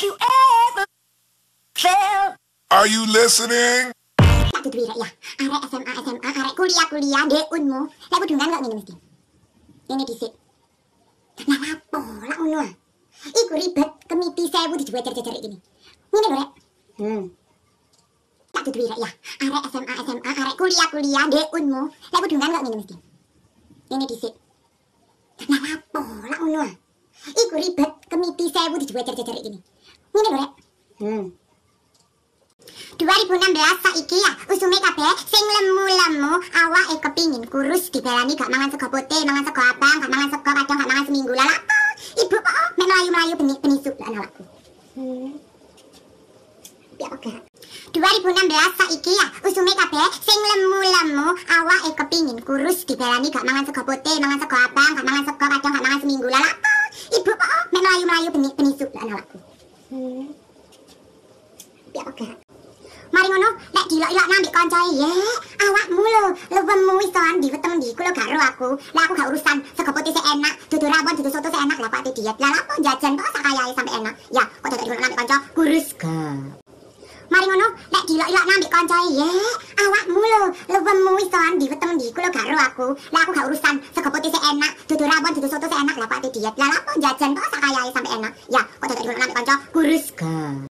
Have you ever felt? Are you listening? Tak ya. Arek SMA SMA, arek kuliah kuliah, dek unmu. Lek kudu kan kok ngene mesti. Ini dhisik. Lah lapo lak ngono. ah? Iku ribet kemiti sewu dijejer-jejer iki. Ngene lho rek. Hmm. Tak tutu ya. Arek SMA SMA, arek kuliah kuliah, dek unmu. Lek kan kok ngene mesti. Ini dhisik. Lah lapo lak ngono. ah? Iku ribet lho rek. Hmm. 2016 saiki ya usume kabeh sing lemu-lemu awake kepingin kurus dibelani gak mangan sego putih mangan sego abang gak mangan sego kadang gak mangan seminggu lah apa ibu kok oh, mek melayu-melayu benih sup lah awakku hmm. ya oke 2016 saiki ya usume kabeh sing lemu-lemu awake kepingin kurus dibelani gak mangan sego putih mangan sego abang gak mangan sego kadang gak mangan seminggu lah benih sup lah awakku hmm. ya oke Mari ngono, lek dilok-ilok nambik koncoe ya. Awakmu lho, lewemu wis soan di weteng ndi, kulo gak ero aku. Lah aku gak urusan sego putih sik enak, dudu rawon, dudu soto sik enak, lah pak diet. Lah lapo jajan kok sak kayae sampe enak. Ya, kok dadak dilok nambik konco, kurus gak. Mari ngono, lek dilok-ilok nambik koncoe ya. Lewemu wis di weteng ndi, kulo gak ero aku. Lah aku gak urusan sego putih sik enak, dudu rawon, dudu soto sik enak, lah pak diet. Lah lapo jajan kok sak kayae sampe enak. Ya, kok dadak dilok nambik konco, kurus gak.